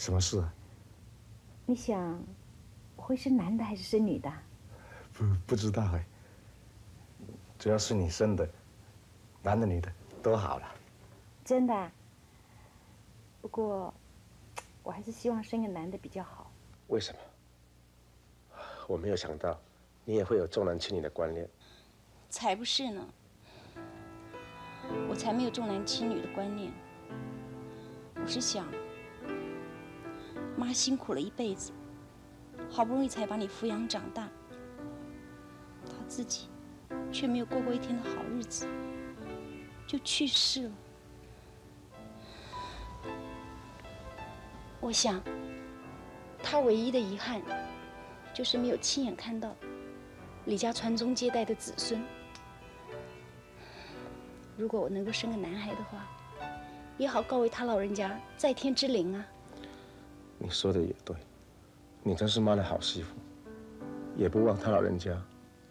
什么事啊？你想我会生男的还是生女的？不不知道哎。只要是你生的，男的女的都好了。真的？不过我还是希望生个男的比较好。为什么？我没有想到你也会有重男轻女的观念。才不是呢！我才没有重男轻女的观念。我是想，妈辛苦了一辈子，好不容易才把你抚养长大，她自己却没有过过一天的好日子，就去世了。我想，她唯一的遗憾，就是没有亲眼看到李家传宗接代的子孙。如果我能够生个男孩的话，也好告慰他老人家在天之灵啊。你说的也对，你真是妈的好媳妇，也不忘他老人家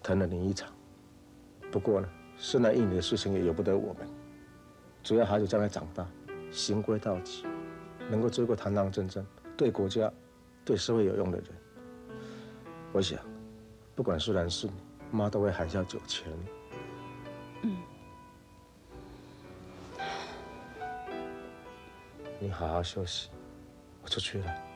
疼了你一场。不过呢，生男育女的事情也由不得我们，只要孩子将来长大，行规道矩，能够做一个堂堂正正、对国家、对社会有用的人，我想，不管是男是女，妈都会含笑九泉。嗯。你好好休息，我出去了。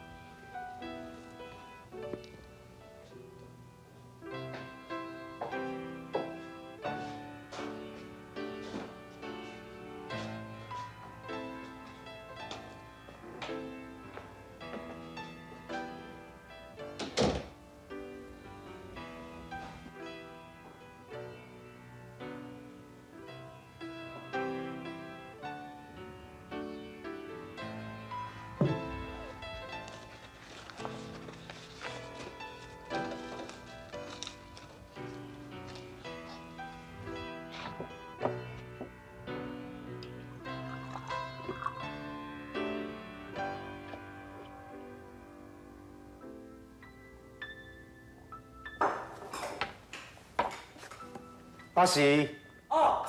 阿喜，哦，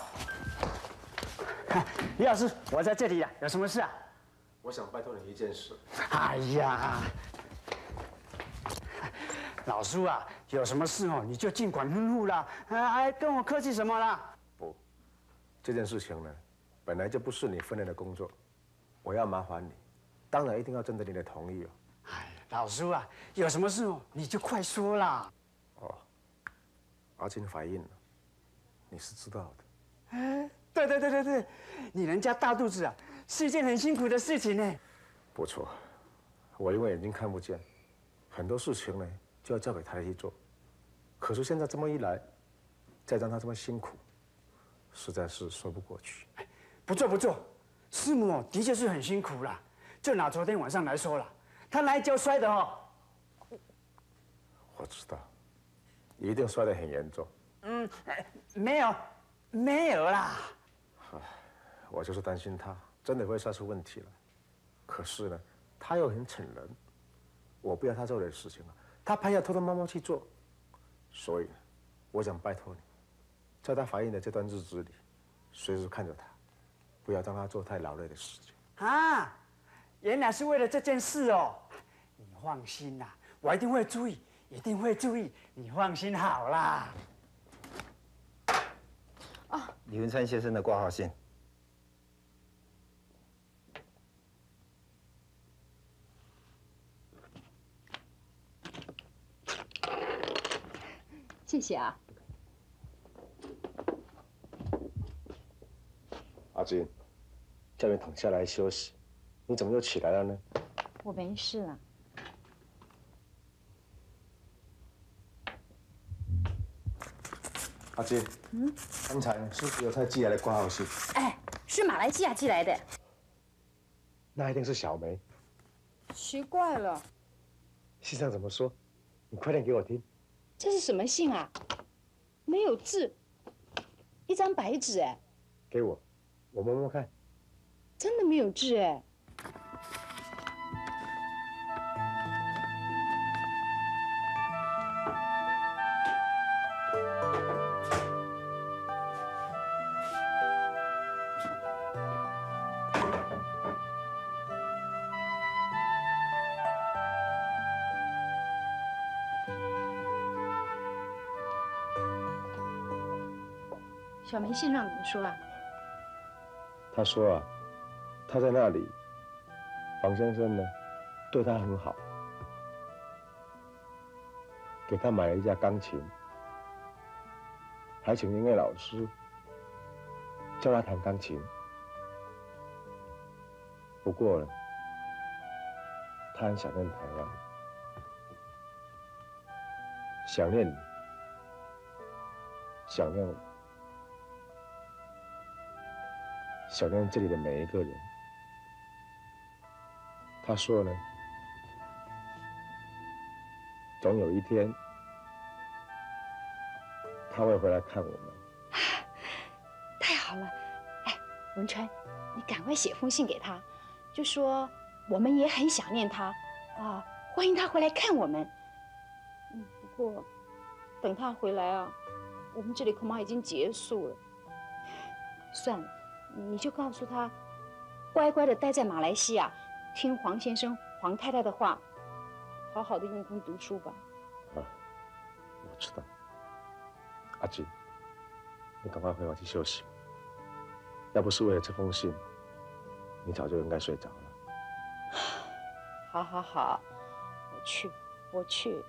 李老师，我在这里呀，有什么事啊？我想拜托你一件事。哎呀，老叔啊，有什么事哦，你就尽管吩咐啦，还跟我客气什么啦？不，这件事情呢，本来就不是你分内的工作，我要麻烦你，当然一定要征得你的同意哦。哎，老叔啊，有什么事哦，你就快说啦。哦，阿金怀孕了。你是知道的，哎，对对对对对，你人家大肚子啊，是一件很辛苦的事情呢。不错，我因为眼睛看不见，很多事情呢就要交给他去做。可是现在这么一来，再让他这么辛苦，实在是说不过去。不做不做，师母的确是很辛苦了。就拿昨天晚上来说了，他那一跤摔的哦。我知道，一定摔得很严重。嗯，没有，没有啦。我就是担心他真的会摔出问题了。可是呢，他又很逞能，我不要他做的事情了，他偏要偷偷摸摸去做。所以，我想拜托你，在他怀孕的这段日子里，随时看着他，不要让他做太劳累的事情。啊，原来是为了这件事哦。你放心啦，我一定会注意，一定会注意。你放心好啦。李文山先生的挂号信，谢谢啊。阿金，叫你躺下来休息，你怎么又起来了呢？我没事了。阿姐，嗯，刚才是不是有他寄来的挂号信？哎，是马来西亚寄来的。那一定是小梅。奇怪了，信上怎么说？你快点给我听。这是什么信啊？没有字，一张白纸哎。给我，我摸摸看。真的没有字哎。小梅县长怎么说啊？他说啊，他在那里，房先生呢，对他很好，给他买了一架钢琴，还请音乐老师教他弹钢琴。不过呢，他很想念台湾，想念你，想念我。想念这里的每一个人。他说呢，总有一天他会回来看我们。太好了！哎，文川，你赶快写封信给他，就说我们也很想念他啊，欢迎他回来看我们。嗯，不过等他回来啊，我们这里恐怕已经结束了。算了。你就告诉他，乖乖的待在马来西亚，听黄先生、黄太太的话，好好的用功读书吧。啊，我知道。阿金，你赶快回房去休息。要不是为了这封信，你早就应该睡着了。好好好，我去，我去。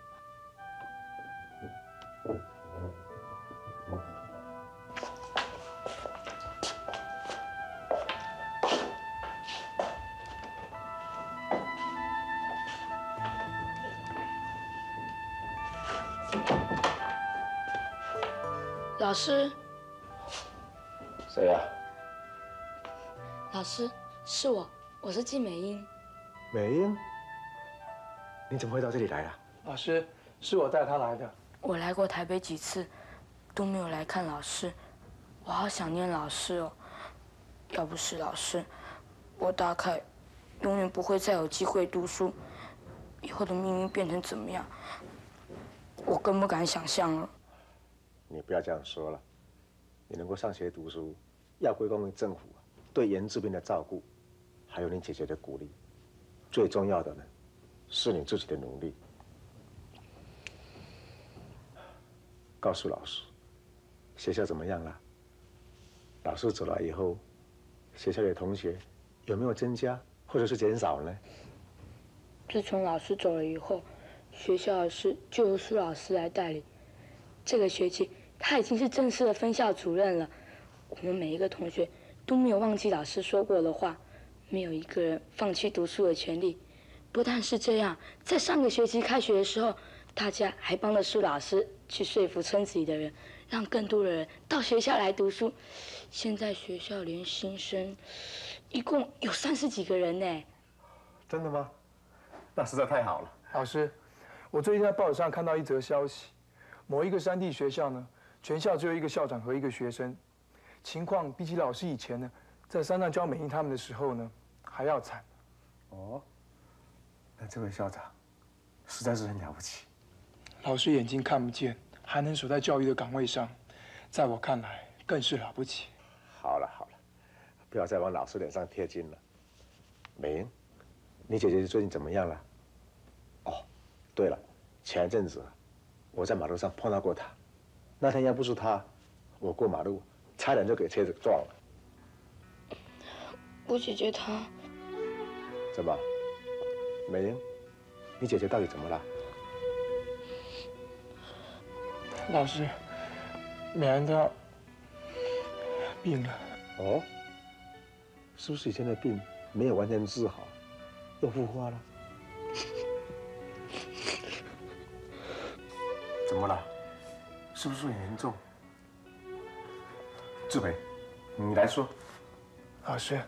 老师，谁呀？老师，是我，我是季美英。美英，你怎么会到这里来啊？老师，是我带他来的。我来过台北几次，都没有来看老师，我好想念老师哦。要不是老师，我大概永远不会再有机会读书，以后的命运变成怎么样，我更不敢想象了。你不要这样说了，你能够上学读书，要归功于政府对严志斌的照顾，还有你姐姐的鼓励。最重要的呢，是你自己的努力。告诉老师，学校怎么样了？老师走了以后，学校的同学有没有增加或者是减少呢？自从老师走了以后，学校的事就由苏老师来代理。这个学期他已经是正式的分校主任了。我们每一个同学都没有忘记老师说过的话，没有一个人放弃读书的权利。不但是这样，在上个学期开学的时候，大家还帮了苏老师去说服村子里的人，让更多的人到学校来读书。现在学校连新生一共有三十几个人呢。真的吗？那实在太好了。老师，我最近在报纸上看到一则消息。某一个山地学校呢，全校只有一个校长和一个学生，情况比起老师以前呢，在山上教美英他们的时候呢，还要惨。哦，那这位校长实在是很了不起。老师眼睛看不见，还能守在教育的岗位上，在我看来更是了不起。好了好了，不要再往老师脸上贴金了。美英，你姐姐最近怎么样了？哦，对了，前阵子。我在马路上碰到过他，那天要不是他，我过马路差点就给车子撞了。我姐姐她怎么？美玲，你姐姐到底怎么了？老师，美玲她病了。哦？是不是以前的病没有完全治好，又复发了？怎么了？是不是很严重？志培，你来说。老师，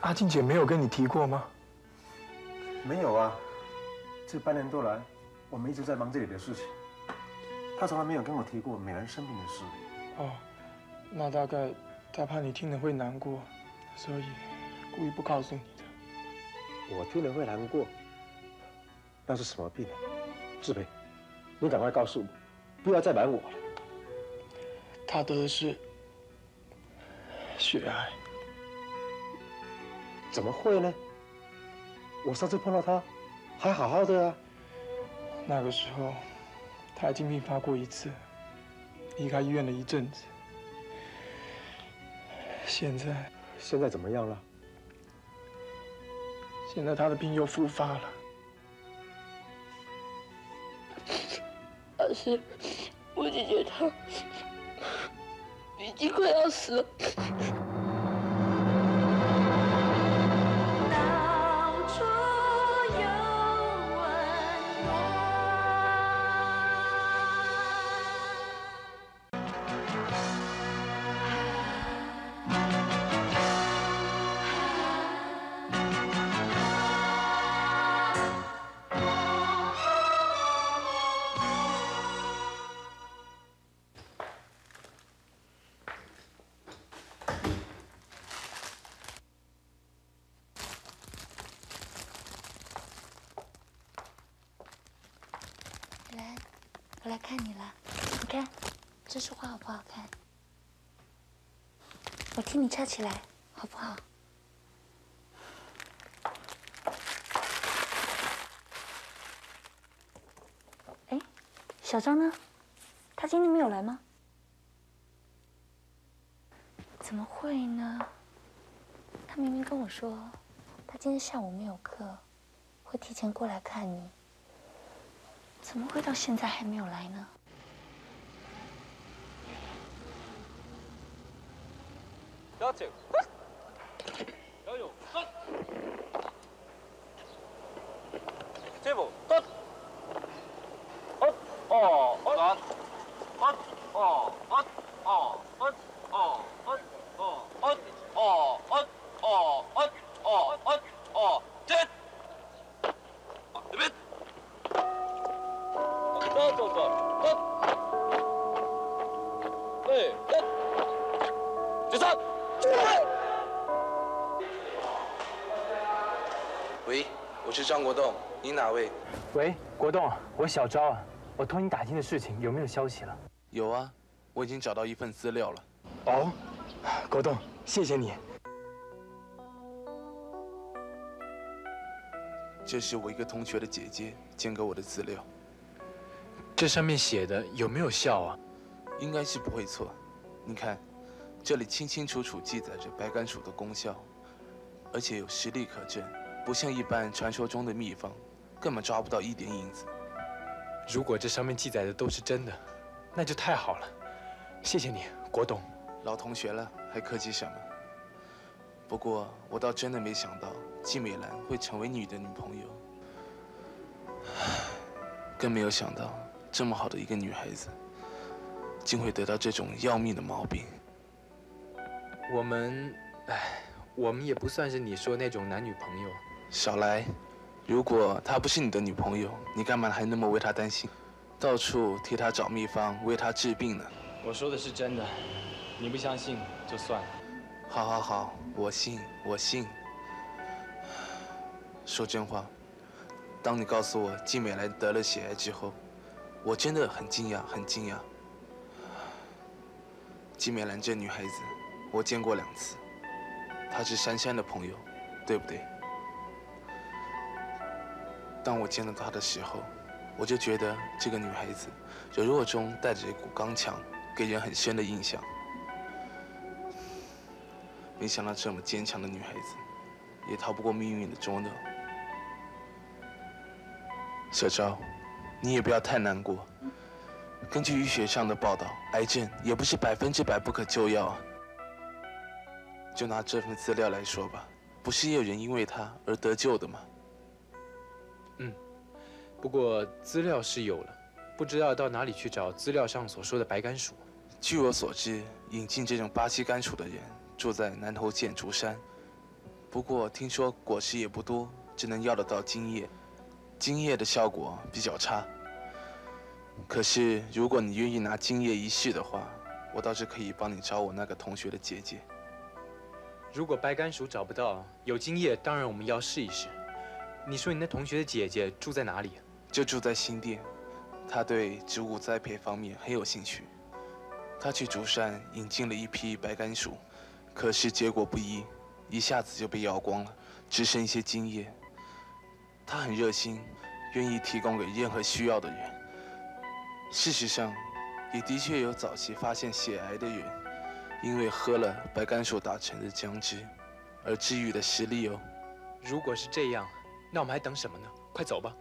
阿静姐没有跟你提过吗？没有啊，这半年多来，我们一直在忙这里的事情。她从来没有跟我提过美兰生病的事。哦，那大概她怕你听了会难过，所以故意不告诉你的。我听了会难过？那是什么病啊？志培，你赶快告诉我。不要再瞒我了。他得的是血癌。怎么会呢？我上次碰到他还好好的啊。那个时候他已经病发过一次，离开医院了一阵子。现在，现在怎么样了？现在他的病又复发了。是我姐姐她已经快要死了。起来，好不好？哎，小张呢？他今天没有来吗？怎么会呢？他明明跟我说，他今天下午没有课，会提前过来看你。怎么会到现在还没有来呢？Go to. Go you. Stop. Table. Stop. Up. Oh. 栋，您哪位？喂，国栋，我小昭啊，我托你打听的事情有没有消息了？有啊，我已经找到一份资料了。哦，国栋，谢谢你。这是我一个同学的姐姐捐给我的资料，这上面写的有没有效啊？应该是不会错。你看，这里清清楚楚记载着白甘薯的功效，而且有实例可证，不像一般传说中的秘方，根本抓不到一点影子。如果这上面记载的都是真的，那就太好了。谢谢你，国董。老同学了，还客气什么？不过我倒真的没想到季美兰会成为你的女朋友，更没有想到这么好的一个女孩子，竟会得到这种要命的毛病。我们，哎，我们也不算是你说那种男女朋友。少来！如果她不是你的女朋友，你干嘛还那么为她担心，到处替她找秘方，为她治病呢？我说的是真的，你不相信就算了。好，好，好，我信，我信。说真话，当你告诉我季美兰得了血癌之后，我真的很惊讶，很惊讶。季美兰这女孩子，我见过两次，她是珊珊的朋友，对不对？当我见到她的时候，我就觉得这个女孩子柔弱中带着一股刚强，给人很深的印象。没想到这么坚强的女孩子，也逃不过命运的捉弄。小昭，你也不要太难过。根据医学上的报道，癌症也不是百分之百不可救药啊。就拿这份资料来说吧，不是也有人因为它而得救的吗？嗯，不过资料是有了，不知道到哪里去找资料上所说的白甘薯。据我所知，引进这种巴西甘薯的人住在南投县竹山，不过听说果实也不多，只能要得到精液，精液的效果比较差。可是如果你愿意拿精液一试的话，我倒是可以帮你找我那个同学的姐姐。如果白甘薯找不到，有精液，当然我们要试一试。你说你那同学的姐姐住在哪里？就住在新店，他对植物栽培方面很有兴趣。他去竹山引进了一批白甘薯，可是结果不一，一下子就被要光了，只剩一些精液。他很热心，愿意提供给任何需要的人。事实上，也的确有早期发现血癌的人，因为喝了白甘薯打成的姜汁，而治愈的实例哦。如果是这样，那我们还等什么呢？快走吧。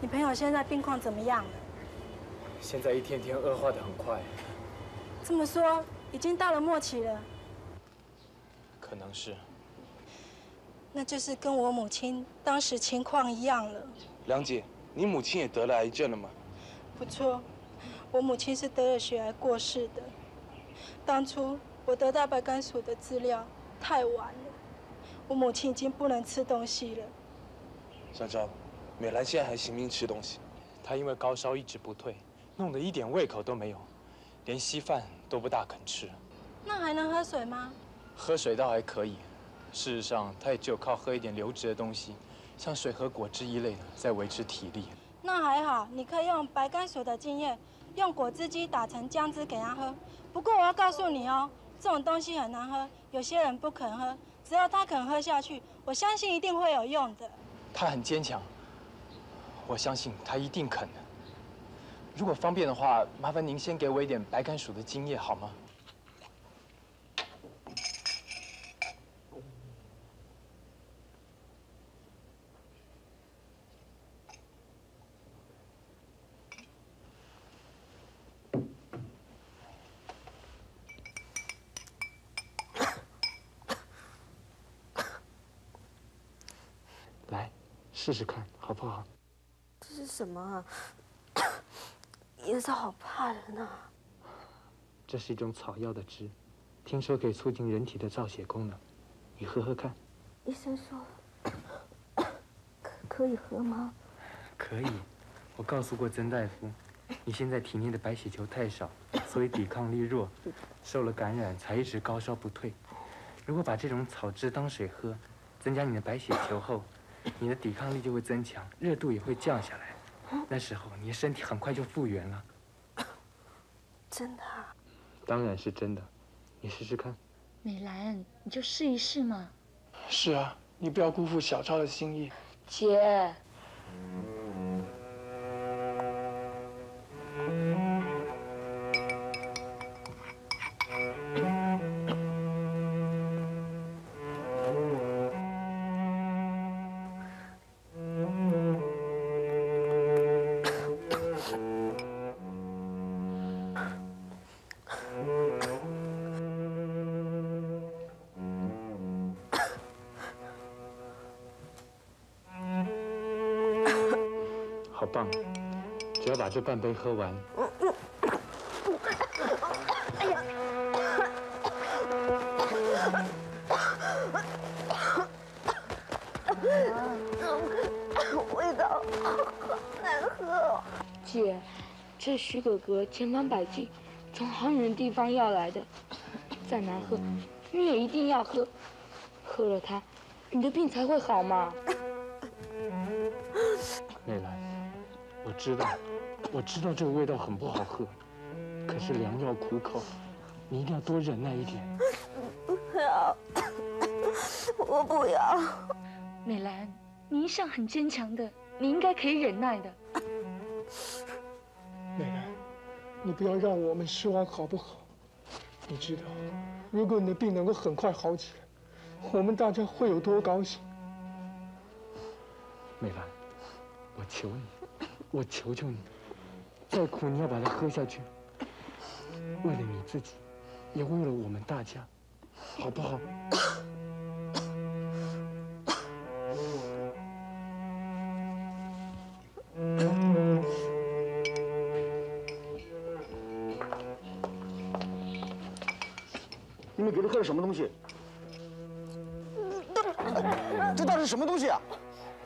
你朋友现在病况怎么样了？现在一天天恶化的很快，这么说，已经到了末期了。可能是。那就是跟我母亲当时情况一样了。梁姐，你母亲也得了癌症了吗？不错，我母亲是得了血癌过世的。当初我得到白甘薯的资料太晚了，我母亲已经不能吃东西了。小昭，美兰现在还行不行吃东西？她因为高烧一直不退，弄得一点胃口都没有，连稀饭都不大肯吃。那还能喝水吗？喝水倒还可以，事实上她也只有靠喝一点流质的东西，像水和果汁一类的，在维持体力。那还好，你可以用白甘薯的经验，用果汁机打成姜汁给她喝。不过我要告诉你哦，这种东西很难喝，有些人不肯喝，只要她肯喝下去，我相信一定会有用的。她很坚强，我相信他一定肯的。如果方便的话，麻烦您先给我一点白甘薯的精液好吗？来，试试看好不好？什么啊？颜色好怕人啊！这是一种草药的汁，听说可以促进人体的造血功能，你喝喝看。医生说可 可以喝吗？可以，我告诉过曾大夫，你现在体内的白血球太少，所以抵抗力弱，受了感染才一直高烧不退。如果把这种草汁当水喝，增加你的白血球后，你的抵抗力就会增强，热度也会降下来。那时候你的身体很快就复原了。真的啊？当然是真的，你试试看。美兰，你就试一试嘛。是啊，你不要辜负小超的心意。姐，好把这半杯喝完，味道好难喝哦。姐，这徐哥哥千方百计从好远的地方要来的，再难喝，你也一定要喝，喝了它，你的病才会好嘛。美兰，我知道，我知道这个味道很不好喝，可是良药苦口，你一定要多忍耐一点。不要，我不要。美兰，你一向很坚强的，你应该可以忍耐的。美兰，你不要让我们失望好不好？你知道，如果你的病能够很快好起来，我们大家会有多高兴？美兰，我求你，我求求你，再苦你要把它喝下去，为了你自己，也为了我们大家，好不好？你们给他喝的什么东西？这到底是什么东西啊？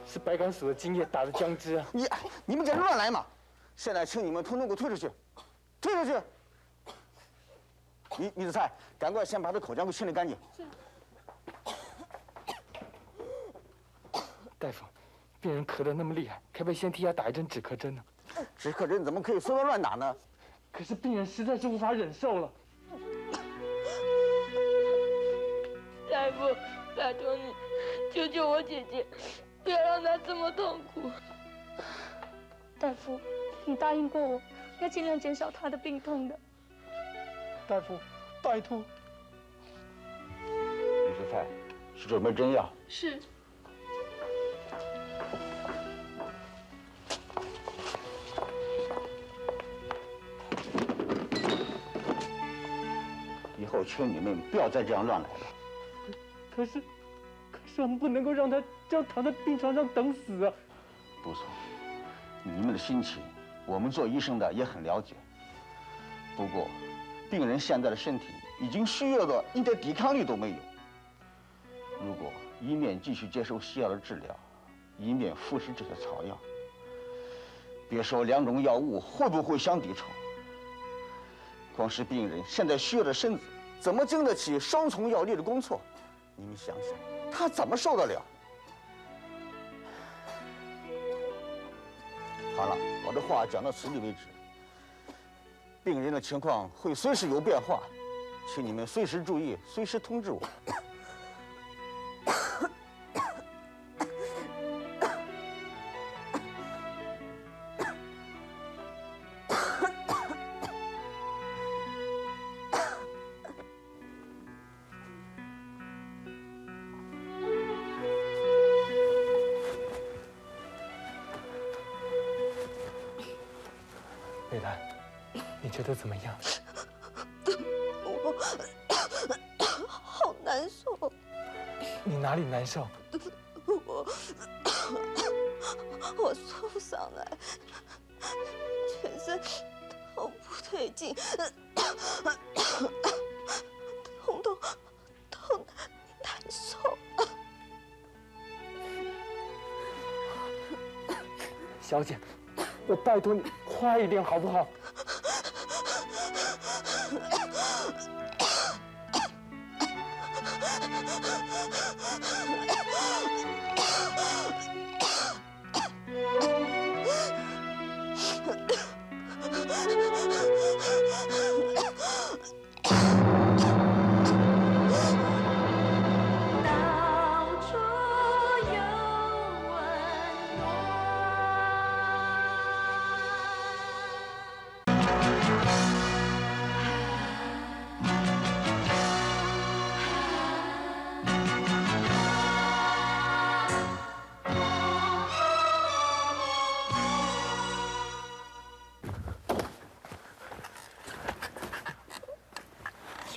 是白杆鼠的精液打的姜汁啊！你你们简直乱来嘛！现在请你们通通给我退出去，退出去！你你的菜，赶快先把这口腔给清理干净。大夫，病人咳得那么厉害，可不可以先替他打一针止咳针呢？止咳针怎么可以随便乱打呢？可是病人实在是无法忍受了。大夫，拜托你，救救我姐姐，不要让她这么痛苦。大夫，你答应过我，要尽量减少他的病痛的。大夫，拜托。李师太，是准备针药。是。以后劝你们不要再这样乱来了。可是，可是我们不能够让他这样躺在病床上等死啊！不错，你们的心情，我们做医生的也很了解。不过，病人现在的身体已经虚弱的一点抵抗力都没有。如果一面继续接受西药的治疗，一面服食这些草药，别说两种药物会不会相抵触，光是病人现在虚弱的身子，怎么经得起双重药力的攻错？你们想想，他怎么受得了？好了，我的话讲到此地为止。病人的情况会随时有变化，请你们随时注意，随时通知我。托你快一点好不好？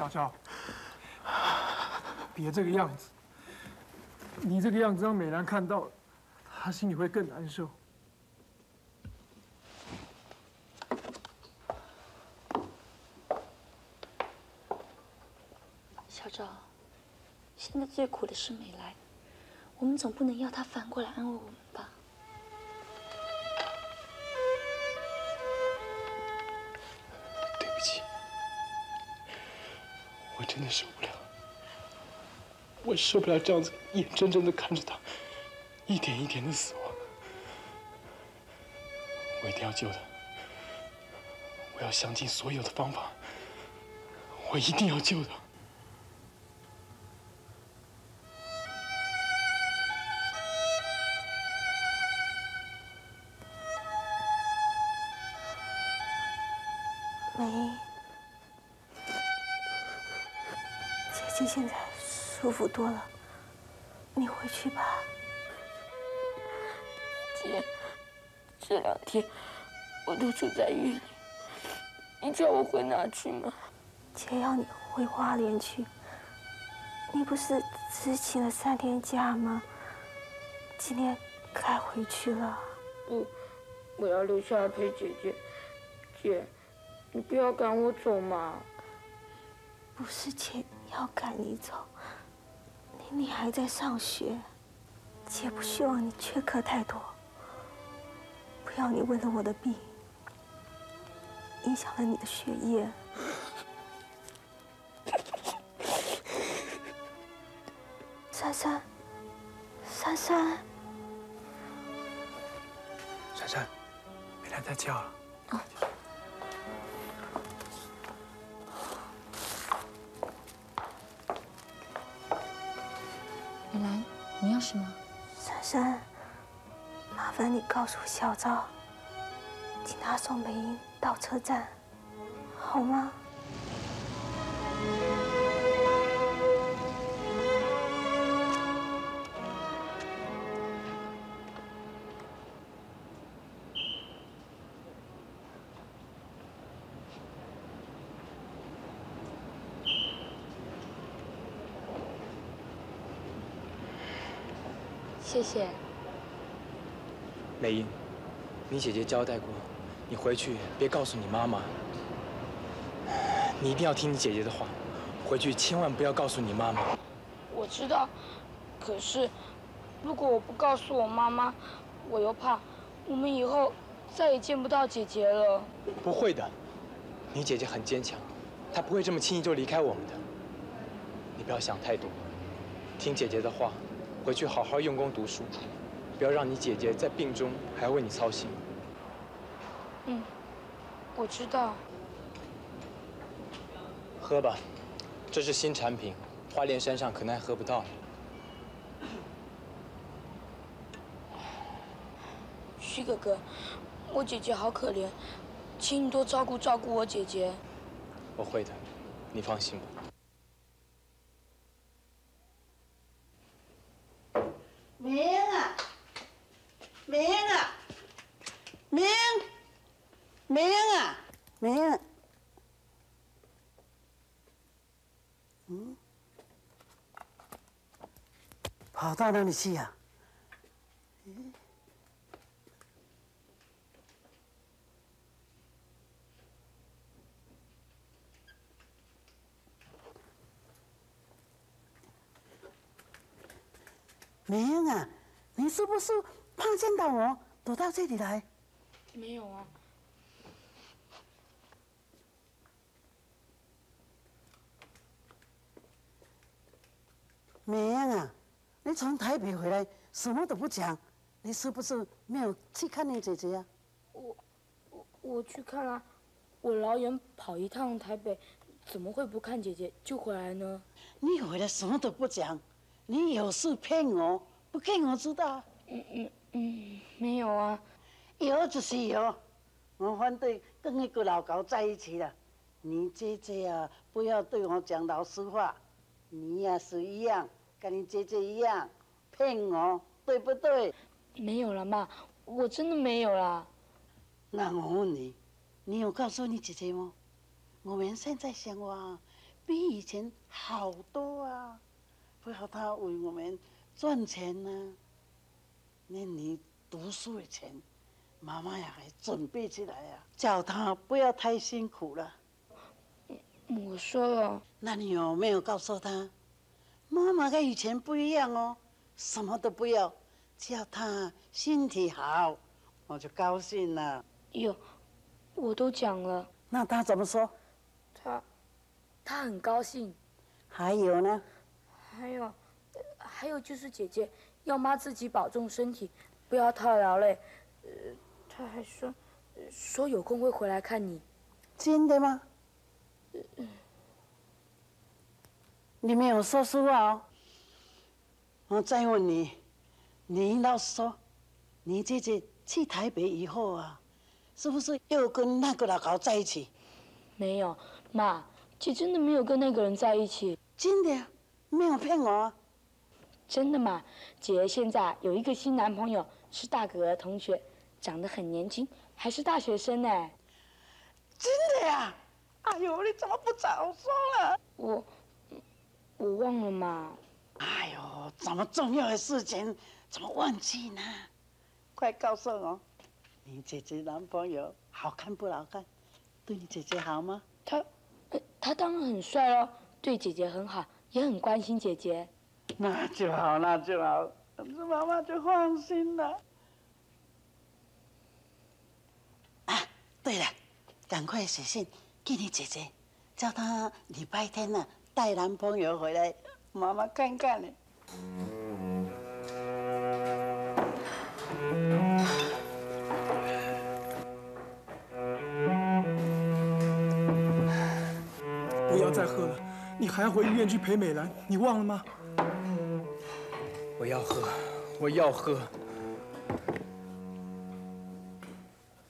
小赵，别这个样子，你这个样子让美兰看到，她心里会更难受。小赵，现在最苦的是美兰，我们总不能要她反过来安慰我们吧？真的受不了，我受不了这样子眼睁睁的看着他一点一点的死亡。我一定要救他，我要想尽所有的方法，我一定要救他。喂，姐姐现在舒服多了，你回去吧。姐，这两天我都住在院里，你叫我回哪去吗？姐要你回花莲去，你不是只请了三天假吗？今天该回去了。不，我要留下来陪姐姐。姐，你不要赶我走嘛。不是姐要赶你走，你你还在上学，姐不希望你缺课太多，不要你为了我的病，影响了你的学业。珊珊，珊珊，珊珊，美兰在叫了。你要什么？珊珊，麻烦你告诉小昭，请他送美英到车站，好吗？谢谢。美英，你姐姐交代过，你回去别告诉你妈妈。你一定要听你姐姐的话，回去千万不要告诉你妈妈。我知道，可是如果我不告诉我妈妈，我又怕我们以后再也见不到姐姐了。不会的，你姐姐很坚强，她不会这么轻易就离开我们的。你不要想太多，听姐姐的话，回去好好用功读书，不要让你姐姐在病中还要为你操心。嗯，我知道。喝吧，这是新产品，花莲山上可能还喝不到呢。徐哥哥，我姐姐好可怜，请你多照顾照顾我姐姐。我会的，你放心吧。明啊，明，明啊，明。嗯，跑到哪里去呀、嗯明啊，你是不是怕见到我，躲到这里来？没有啊。明啊，你从台北回来，什么都不讲，你是不是没有去看你姐姐啊？我我我去看了，我老远跑一趟台北，怎么会不看姐姐就回来呢？你回来什么都不讲，你有事骗我，不骗我知道？嗯嗯嗯，没有啊。有就是有，我反对跟一个老高在一起了。你姐姐啊，不要对我讲老实话，你也、是一样，跟你姐姐一样骗我，对不对？没有了妈，我真的没有啦。那我问你，你有告诉你姐姐吗？我们现在生活啊，比以前好多啊，不要她为我们赚钱呢、那你读书的钱，妈妈呀还准备起来呀、叫他不要太辛苦了。我说了。那你有没有告诉他，妈妈跟以前不一样哦，什么都不要，只要他身体好，我就高兴了。有，我都讲了。那他怎么说？他，他很高兴。还有呢？还有，呃还有就是姐姐要妈自己保重身体，不要太劳累。呃，他还说，呃说有空会回来看你。真的吗？你没有说实话哦。我再问你，你老实说，你姐姐去台北以后啊，是不是又跟那个老高在一起？没有，妈，姐真的没有跟那个人在一起。真的呀，没有骗我啊。真的吗？姐现在有一个新男朋友，是大哥的同学，长得很年轻，还是大学生呢。真的呀？哎呦，你怎么不早说了？我，我忘了嘛。哎呦，这么重要的事情怎么忘记呢？快告诉我，你姐姐男朋友好看不好看？对你姐姐好吗？他，呃他当然很帅哦，对姐姐很好，也很关心姐姐。那就好，那就好，这妈妈就放心了。啊，对了，赶快写信给你姐姐，叫她礼拜天呢、带男朋友回来，妈妈看看呢。不要再喝了，你还要回医院去陪美兰，你忘了吗？我要喝，我要喝。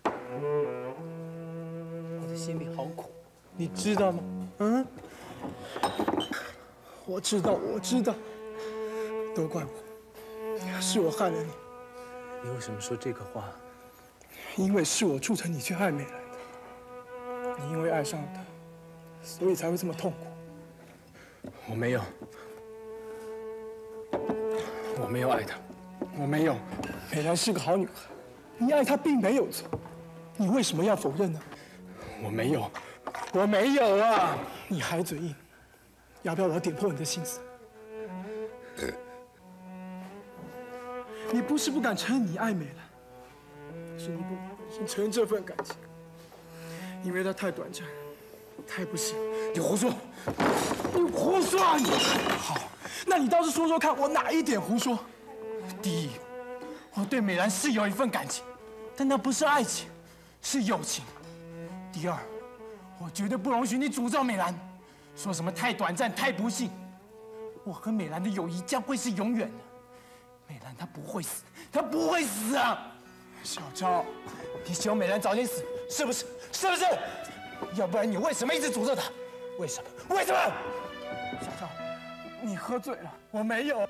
我的心里好苦，你知道吗？嗯，我知道，我知道，都怪我，是我害了你。你为什么说这个话？因为是我促成你去爱美兰的。你因为爱上了她，所以才会这么痛苦。我没有，我没有爱她，我没有。美兰是个好女孩，你爱她并没有错，你为什么要否认呢？我没有，我没有啊！你还嘴硬，要不要我点破你的心思？你不是不敢承认你爱美兰，是你不想承认这份感情，因为它太短暂，太不幸。你胡说！你胡说啊你！好，那你倒是说说看，我哪一点胡说？第一，我对美兰是有一份感情，但那不是爱情，是友情。第二，我绝对不容许你诅咒美兰，说什么太短暂、太不幸。我和美兰的友谊将会是永远的。美兰她不会死，她不会死啊！小赵，你希望美兰早点死，是不是？是不是？要不然你为什么一直诅咒她？为什么？为什么？小赵，你喝醉了，我没有。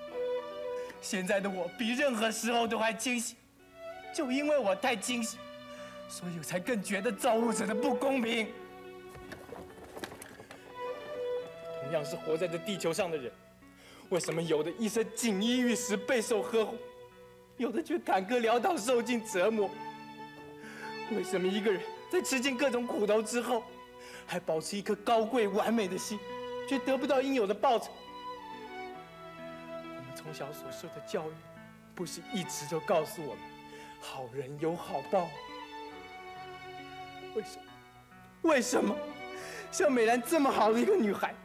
现在的我比任何时候都还清醒，就因为我太清醒，所以我才更觉得造物者的不公平。同样是活在这地球上的人。为什么有的一生锦衣玉食备受呵护，有的却坎坷潦倒受尽折磨？为什么一个人在吃尽各种苦头之后，还保持一颗高贵完美的心，却得不到应有的报酬？从小所受的教育，不是一直都告诉我们，好人有好报？为什么？为什么像美兰这么好的一个女孩，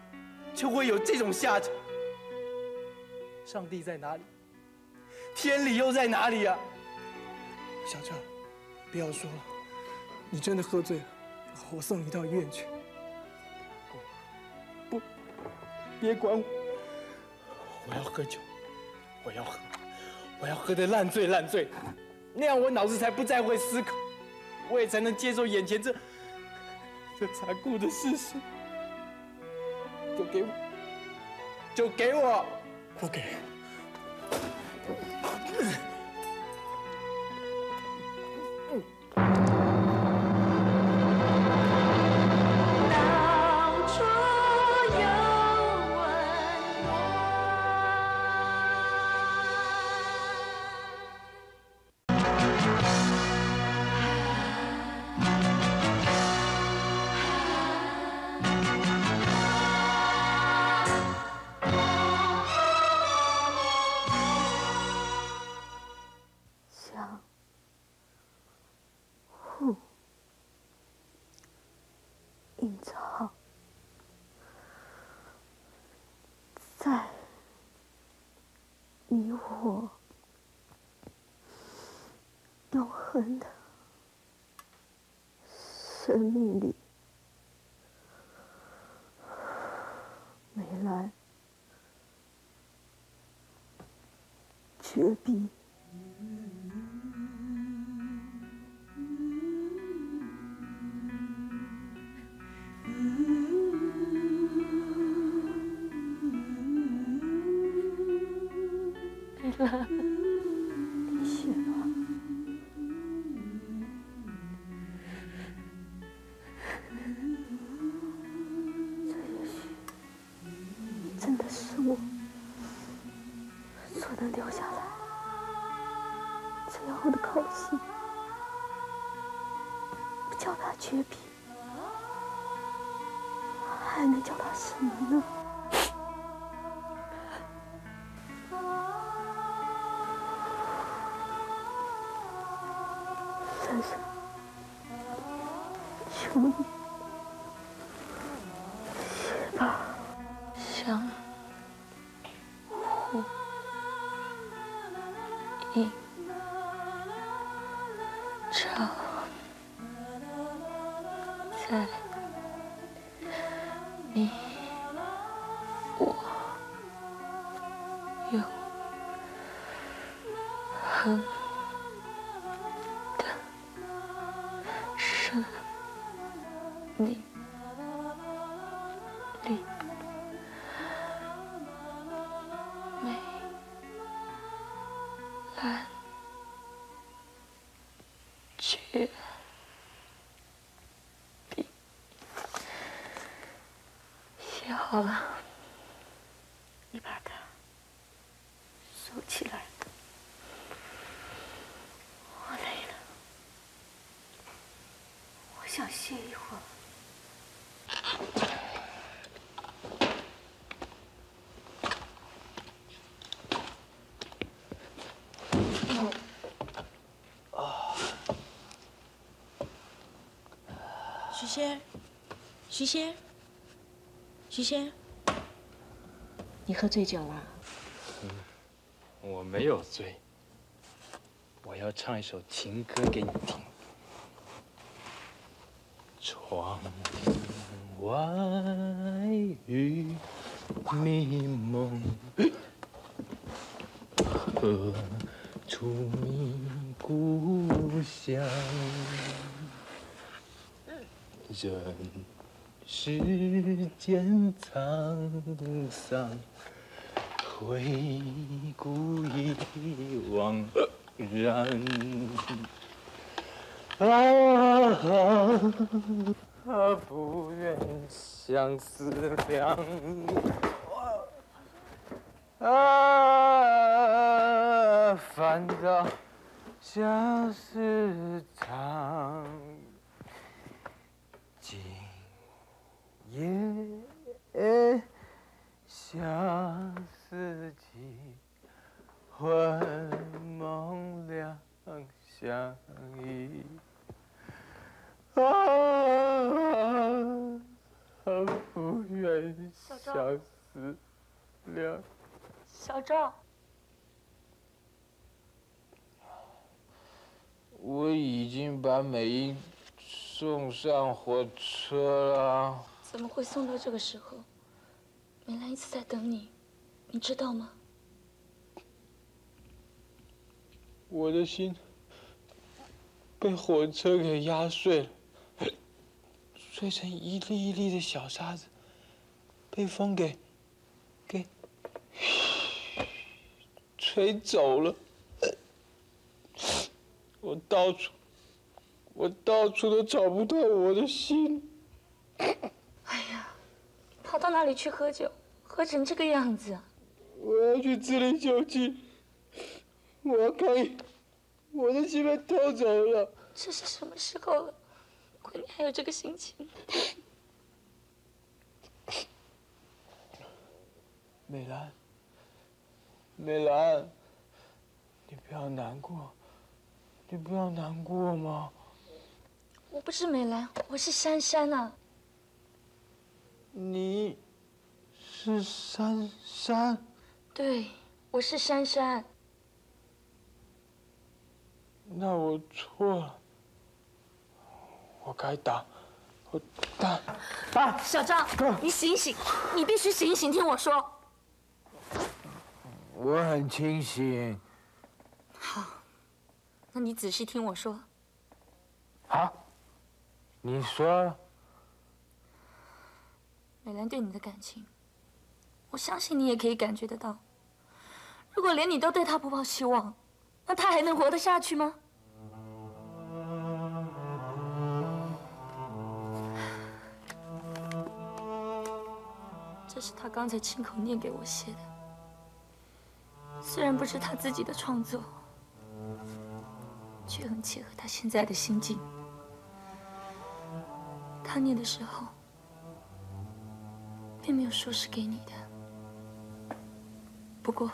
却会有这种下场？上帝在哪里？天理又在哪里呀？小赵，不要说了，你真的喝醉了，我送你到医院去。不，别管我，我要喝酒，我要喝，我要喝得烂醉烂醉，那样我脑子才不再会思考，我也才能接受眼前这这残酷的事实。就给我，就给我。不给。你我永恒的生命里，美兰，绝笔。好了，你把它收起来。我累了，我想歇一会儿。徐仙，徐仙，徐仙，你喝醉酒了？我没有醉，我要唱一首情歌给你听。窗外雨迷蒙，何处觅故乡？人世间沧桑，回顾已惘然。啊，不愿相思凉。啊，反倒相思长。夜相思几，魂梦两相依。啊，不愿相思两。小赵，我已经把美英送上火车了。怎么会送到这个时候？美兰一直在等你，你知道吗？我的心被火车给压碎了，碎成一粒一粒的小沙子，被风给给吹走了。我到处我到处都找不到我的心。哪里去喝酒？喝成这个样子啊！我要去治理酒精，我要抗议，我的心被偷走了。这是什么时候了？亏你还有这个心情。美兰，美兰，你不要难过，你不要难过嘛。我不是美兰，我是珊珊啊。你是珊珊？对，我是珊珊。那我错了，我该打，我打。啊！小张，你醒醒，你必须醒醒，听我说。我很清醒。好，那你仔细听我说。好，你说。美兰对你的感情，我相信你也可以感觉得到。如果连你都对她不抱希望，那她还能活得下去吗？这是他刚才亲口念给我写的，虽然不是他自己的创作，却很切合他现在的心境。他念的时候。并没有说是给你的，不过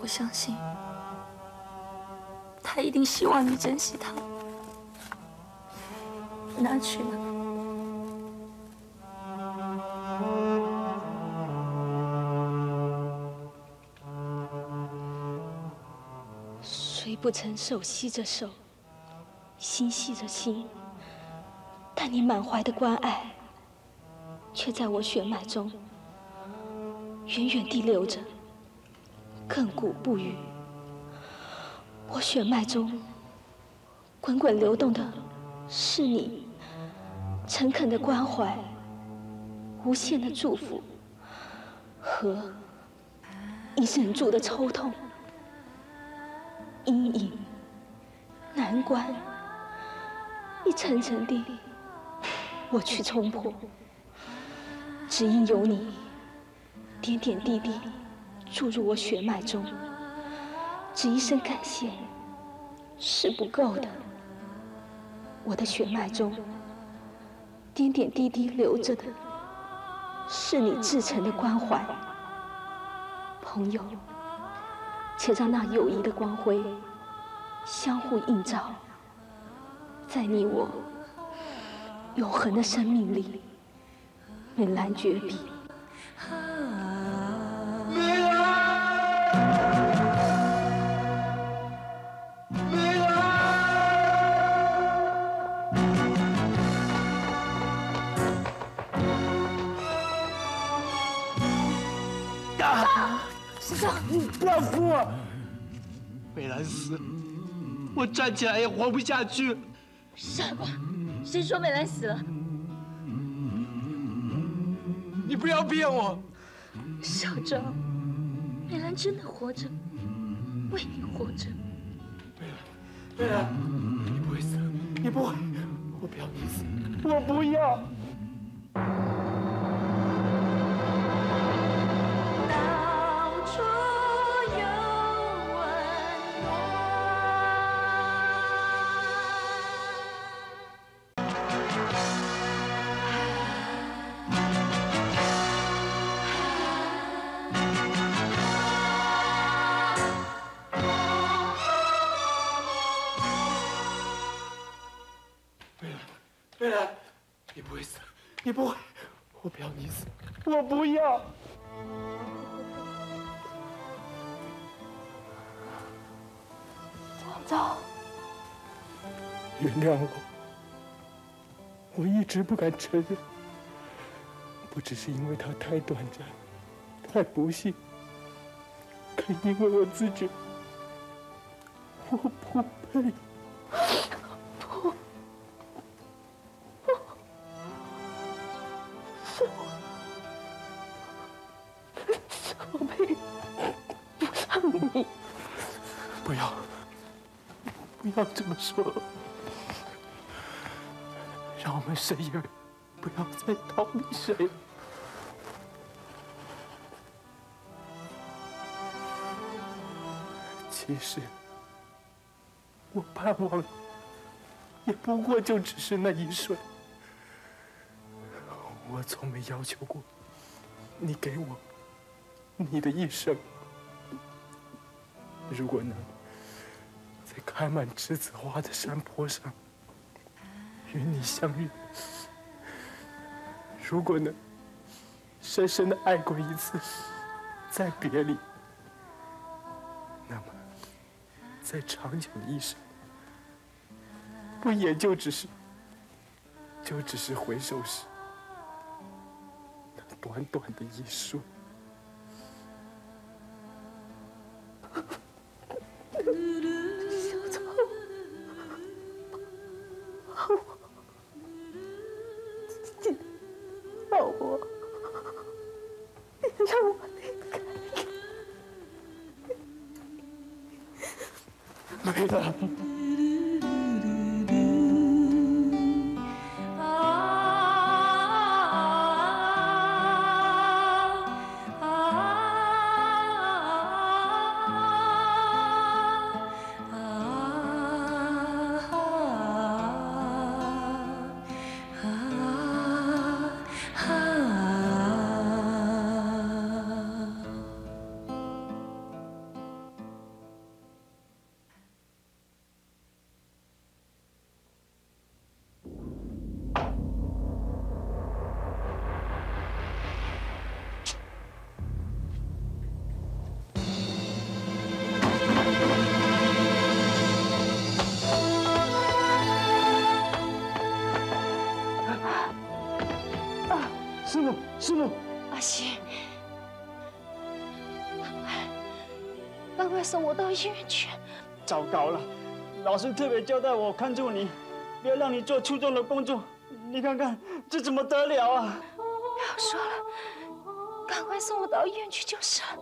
我相信他一定希望你珍惜它。拿去吧。虽不曾手吸着手，心系着心，但你满怀的关爱。却在我血脉中远远地流着，亘古不渝。我血脉中滚滚流动的是你诚恳的关怀、无限的祝福和你忍住的抽痛。阴影、难关，一层层地，我去冲破。只因有你，点点滴滴注入我血脉中。只一声感谢是不够的。我的血脉中，点点滴滴流着的，是你至诚的关怀。朋友，且让那友谊的光辉相互映照，在你我永恒的生命里，美兰绝笔。师长，不要哭啊！美兰死，我站起来也活不下去。傻瓜，谁说美兰死了？你不要骗我！校长，美兰真的活着，为你活着。美兰美兰，你不会死，你不会，我不要你死，我不要。不要。张昭，原谅我，我一直不敢承认，不只是因为它太短暂、太不幸，更因为我自己，我不配。说，让我们谁也不要再逃离谁。其实，我盼望的也不过就只是那一瞬。我从没要求过你给我你的一生。如果能开满栀子花的山坡上与你相遇，如果能深深的爱过一次，再别离，那么在长久的一生，不也就只是，就只是回首时那短短的一瞬。别让医院去。糟糕了，老师特别交代我看住你，不要让你做粗重的工作。你看看这怎么得了啊？不要说了，赶快送我到医院去就是了。